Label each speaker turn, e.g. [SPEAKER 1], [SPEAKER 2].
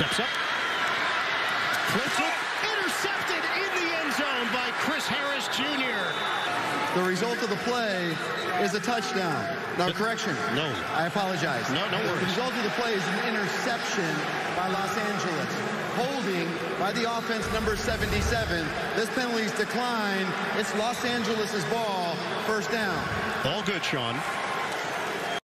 [SPEAKER 1] Steps up. Intercepted in the end zone by Chris Harris Jr.
[SPEAKER 2] The result of the play is a touchdown. No, correction.
[SPEAKER 1] No.
[SPEAKER 2] I apologize.
[SPEAKER 1] No, no worries.
[SPEAKER 2] The result of the play is an interception by Los Angeles. Holding by the offense number 77. This penalty's declined. It's Los Angeles' ball. First down.
[SPEAKER 1] All good, Sean.